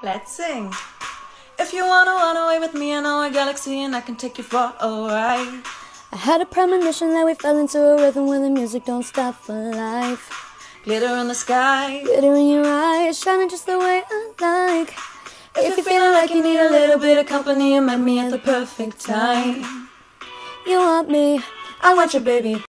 Let's sing. If you wanna run away with me, I know a galaxy and I can take you for a ride. I had a premonition that we fell into a rhythm where the music don't stop for life. Glitter in the sky. Glitter in your eyes, shining just the way I like. If, you're feeling like you need a little bit of company, you met me at the perfect time. You want me, I want you, baby.